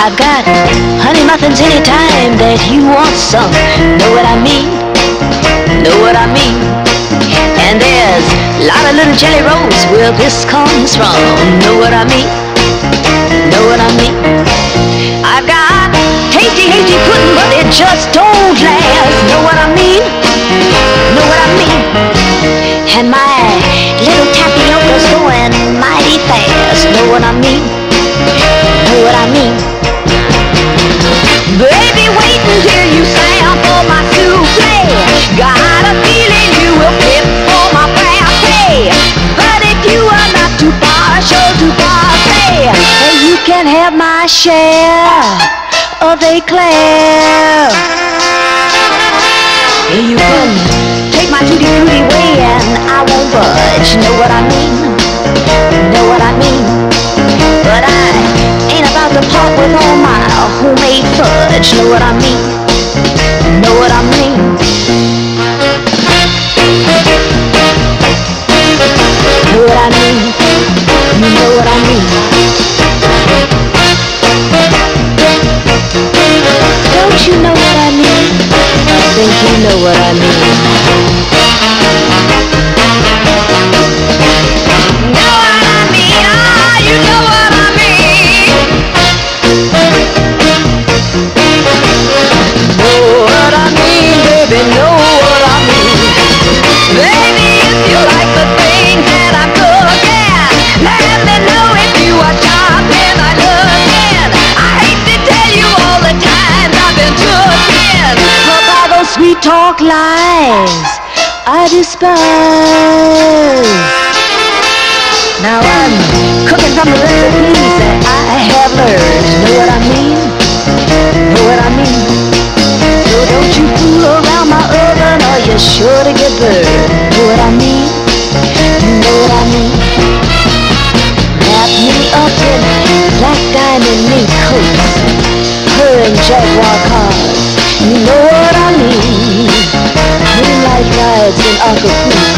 I've got honey muffins anytime that you want some. Know what I mean? Know what I mean? And there's a lot of little jelly rolls where this comes from. Know what I mean? Know what I mean? I've got tasty, tasty pudding, but it just don't last. Know what I mean? Know what I mean? And my little Got a feeling you will for my. But if you are not too you can have my share of eclair. You can take my tutti frutti way and I won't budge. Know what I mean? Know what I mean? But I ain't about to part with all my homemade fudge. Know what I mean? Know what I mean? What I mean? Don't you know what I mean? I think you know what I mean. Talk lies I despise. Now I'm cooking from the recipes that I have learned. Know what I mean? Know what I mean? So don't you fool around my oven or you're sure to get burned. Know what I mean? You know what I mean? Wrap me up in black diamond mink coats, purring jaguar cars. You know what I